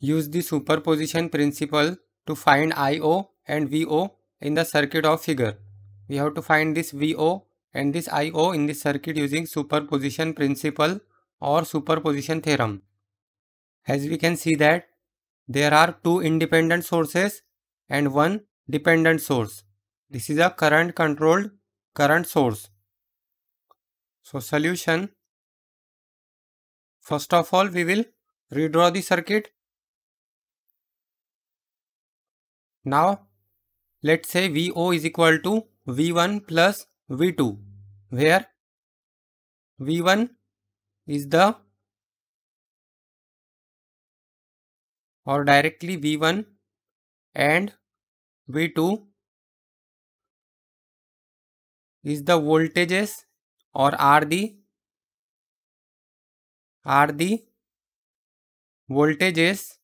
Use the superposition principle to find IO and VO in the circuit of figure. We have to find this VO and this IO in the circuit using superposition principle or superposition theorem. As we can see that there are two independent sources and one dependent source. This is a current controlled current source. So solution. First of all we will redraw the circuit. Now let's say VO is equal to V1 plus V2 where V1 is the or directly V1 and V2 is the voltages or are the are the voltages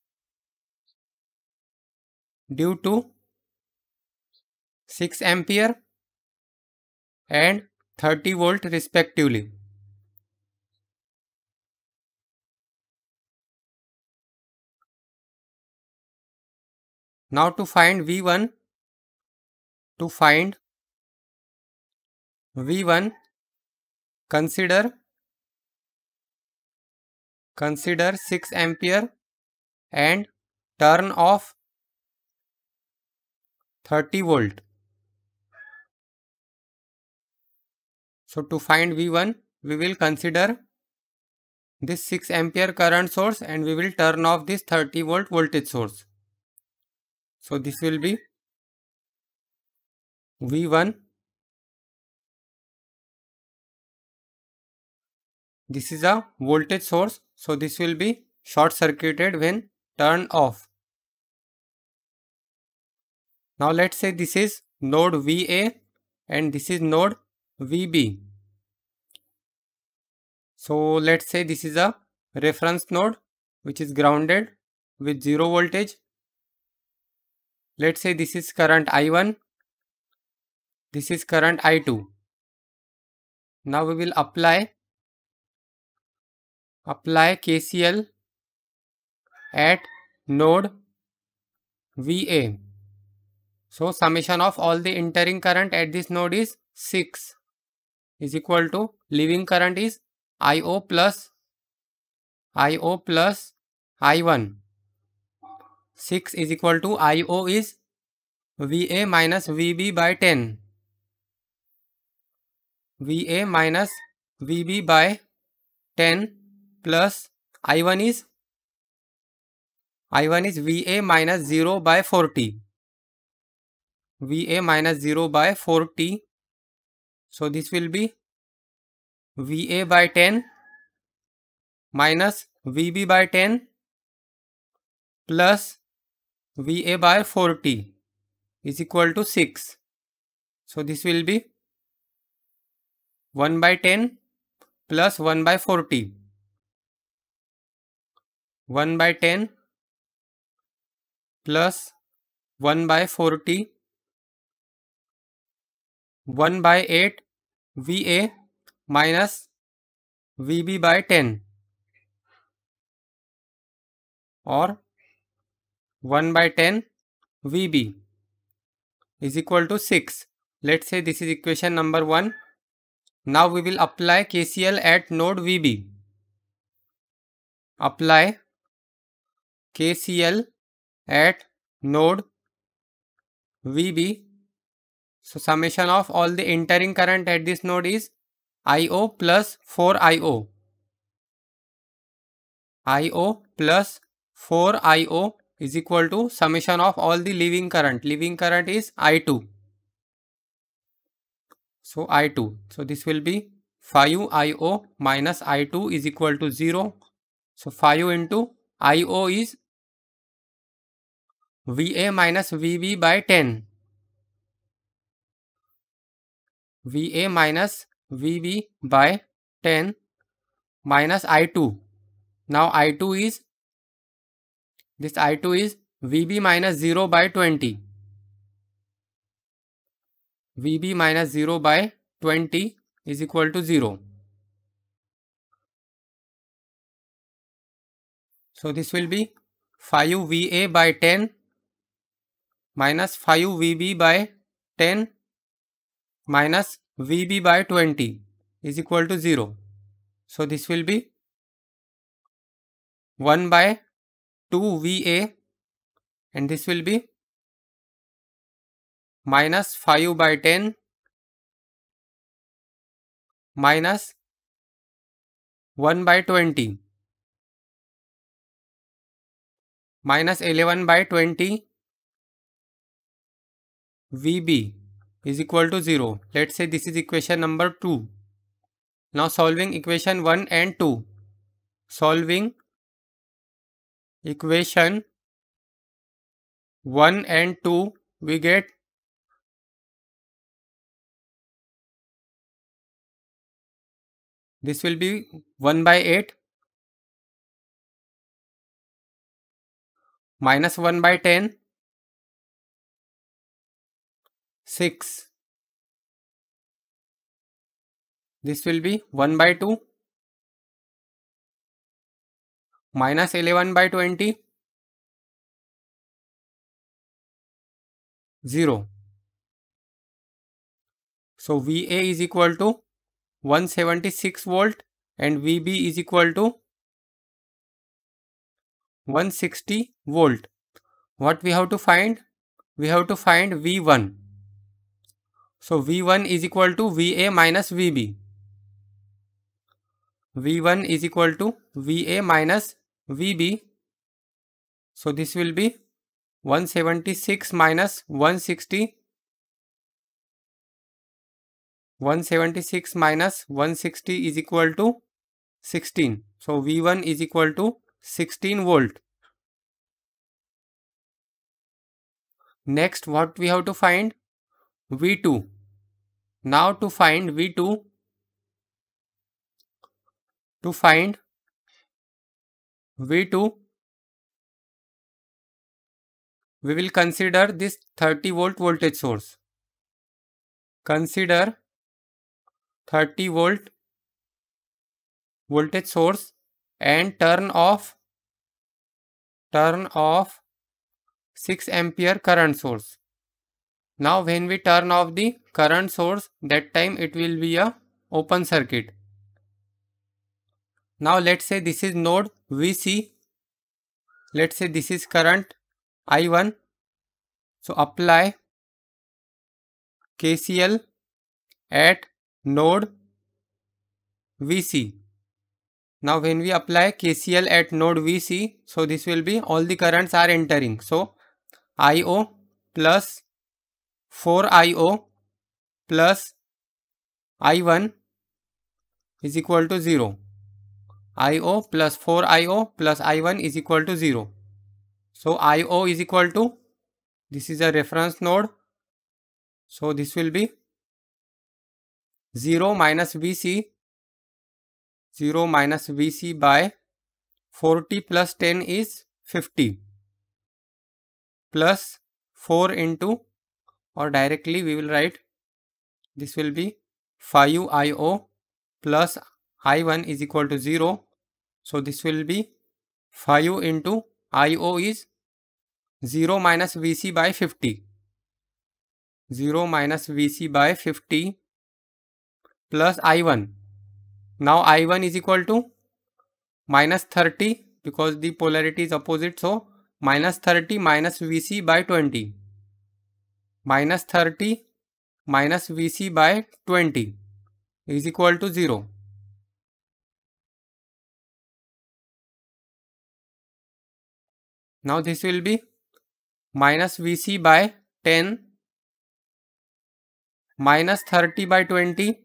due to 6 ampere and 30 volt respectively. Now to find V1, to find V1, consider consider 6 ampere and turn off 30 volt. So to find V1, we will consider this 6 ampere current source and we will turn off this 30 volt voltage source. So this will be V1. This is a voltage source. So this will be short circuited when turned off. Now let's say this is node VA and this is node VB. So let's say this is a reference node which is grounded with 0 voltage. Let's say this is current I1, this is current I2. Now we will apply apply KCL at node VA. So summation of all the entering current at this node is 6 is equal to leaving current is IO plus IO plus I1. 6 is equal to IO is VA minus VB by 10. VA minus VB by 10 plus I1 is I1 is VA minus 0 by 40. VA minus 0 by 40. So this will be VA by 10 minus VB by 10 plus VA by 40 is equal to 6. So this will be 1 by 10 plus 1 by 40. 1 by 10 plus 1 by one by eight, V A minus V B by ten. और one by ten, V B is equal to six. Let say this is equation number one now we will apply K C L at node V B apply K C L at node V B so summation of all the entering current at this node is IO plus 4IO. IO plus 4IO is equal to summation of all the leaving current. Leaving current is I2. So I2. So this will be 5IO minus I2 is equal to 0. So 5 into IO is VA minus VB by 10. VA minus VB by 10 minus I2. Now I2 is, this I2 is VB minus 0 by 20. VB minus 0 by 20 is equal to 0. So this will be 5 VA by 10 minus 5 VB by 10 minus VB by 20 is equal to 0. So this will be 1 by 2 VA and this will be minus 5 by 10 minus 1 by 20 minus 11 by 20 VB is equal to 0. Let's say this is equation number 2. Now solving equation 1 and 2. Solving equation 1 and 2 we get this will be 1 by 8 minus 1 by 10 6 this will be 1 by 2 minus 11 by 20 0 so VA is equal to 176 volt and VB is equal to 160 volt. What we have to find? We have to find V1 so V1 is equal to VA minus VB. V1 is equal to VA minus VB. So this will be 176 minus 160. 176 minus 160 is equal to 16. So V1 is equal to 16 volt. Next what we have to find? V2. Now to find V2, to find V2, we will consider this 30 volt voltage source. Consider 30 volt voltage source and turn off turn off 6 ampere current source. Now when we turn off the current source that time it will be a open circuit. Now let's say this is node VC. Let's say this is current I1. So apply KCL at node VC. Now when we apply KCL at node VC, so this will be all the currents are entering. So IO plus 4IO plus I1 is equal to 0. IO plus 4IO plus I1 is equal to 0. So IO is equal to, this is a reference node. So this will be 0 minus VC, 0 minus VC by 40 plus 10 is 50 plus 4 into or directly we will write this will be 5 IO plus I1 is equal to 0. So this will be 5 into IO is 0 minus VC by 50. 0 minus VC by 50 plus I1. Now I1 is equal to minus 30 because the polarity is opposite. So minus 30 minus VC by 20 minus 30 minus Vc by 20 is equal to 0. Now this will be minus Vc by 10 minus 30 by 20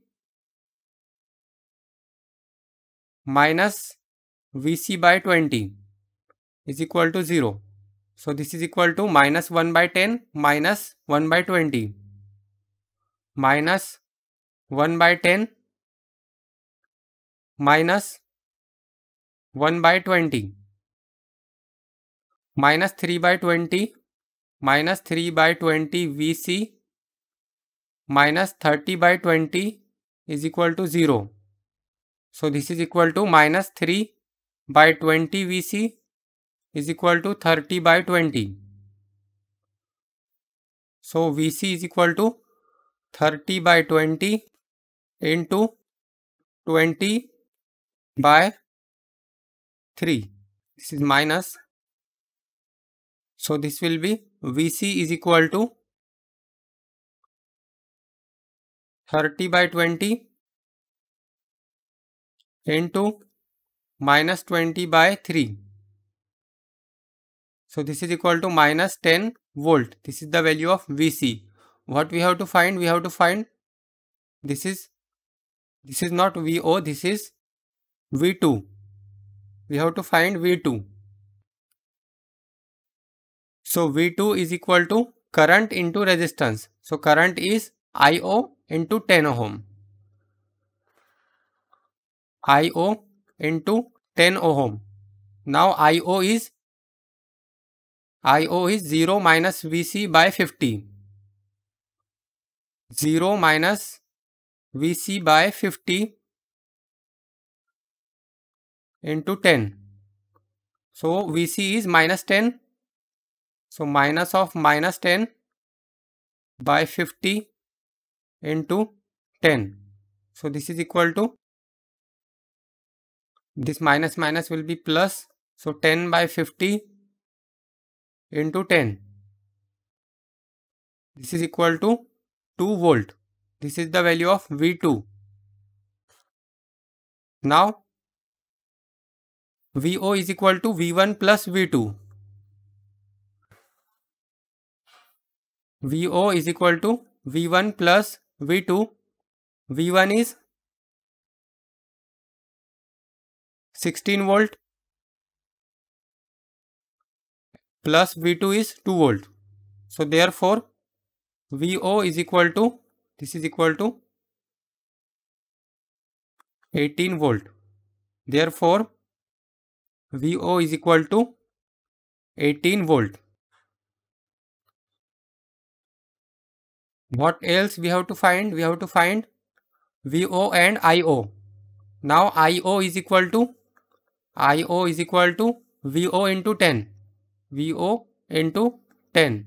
minus Vc by 20 is equal to 0. So this is equal to minus 1 by 10 minus 1 by 20 minus 1 by 10 minus 1 by 20 minus 3 by 20 minus 3 by 20 Vc minus 30 by 20 is equal to 0. So this is equal to minus 3 by 20 Vc is equal to 30 by 20. So Vc is equal to 30 by 20 into 20 by 3. This is minus. So this will be Vc is equal to 30 by 20 into minus 20 by 3. So this is equal to minus 10 volt. This is the value of Vc. What we have to find? We have to find this is this is not VO, this is V2. We have to find V2. So V2 is equal to current into resistance. So current is IO into 10 ohm. IO into 10 ohm. Now IO is IO is 0 minus Vc by 50. 0 minus Vc by 50 into 10. So Vc is minus 10. So minus of minus 10 by 50 into 10. So this is equal to this minus minus will be plus. So 10 by 50 into 10. This is equal to 2 volt. This is the value of V2. Now VO is equal to V1 plus V2. VO is equal to V1 plus V2. V1 is 16 volt plus V2 is 2 volt. So therefore VO is equal to this is equal to 18 volt. Therefore VO is equal to 18 volt. What else we have to find? We have to find VO and IO. Now IO is equal to IO is equal to VO into 10. VO into 10.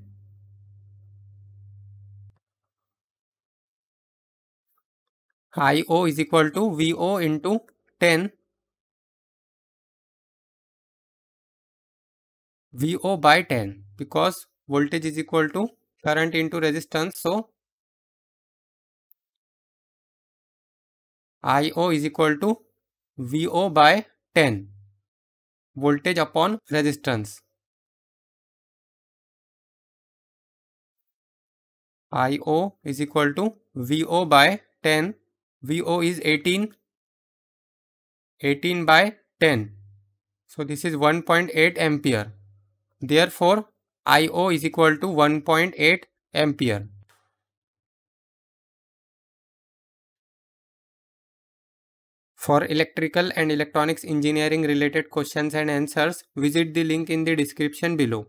IO is equal to VO into 10. VO by 10 because voltage is equal to current into resistance. So IO is equal to VO by 10 voltage upon resistance. IO is equal to VO by 10. VO is 18. 18 by 10. So this is 1.8 ampere. Therefore, IO is equal to 1.8 ampere. For electrical and electronics engineering related questions and answers, visit the link in the description below.